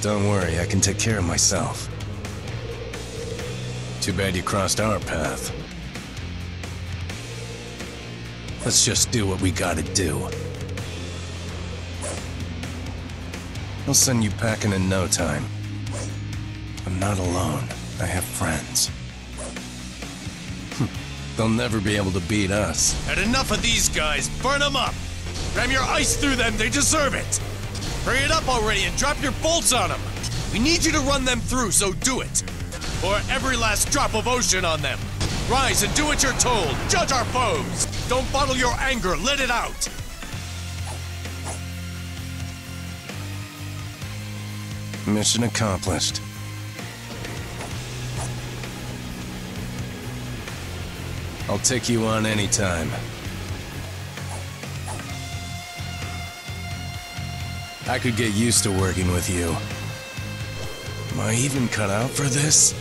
Don't worry, I can take care of myself. Too bad you crossed our path. Let's just do what we gotta do. I'll send you packing in no time. I'm not alone. I have friends. Hmm. They'll never be able to beat us. Had enough of these guys. Burn them up. Ram your ice through them. They deserve it. Hurry it up already and drop your bolts on them. We need you to run them through, so do it. Pour every last drop of ocean on them. Rise and do what you're told. Judge our foes. Don't bottle your anger. Let it out. Mission accomplished. I'll take you on anytime. I could get used to working with you. Am I even cut out for this?